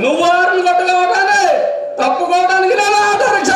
నువ్వు వారిని కొట్టుకోవటాన్ని తప్పుకోవడానికి నేను ఆదరించాను